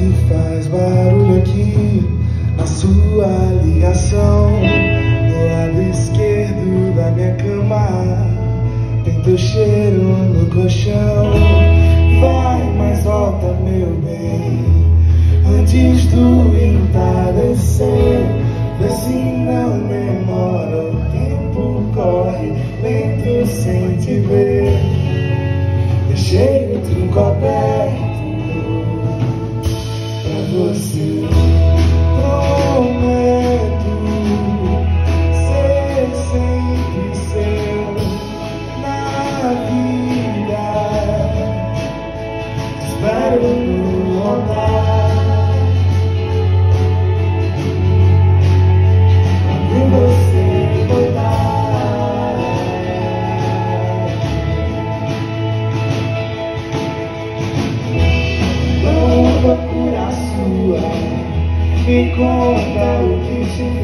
se faz barulho aqui na sua ligação. Do lado esquerdo da minha cama tem teu cheiro no colchão. Vai, mas volta, meu bem, antes do entardecer. Vê se não demora, o tempo corre lento sem te ver. Deixei o trinco aberto pra você. Me conta o que se.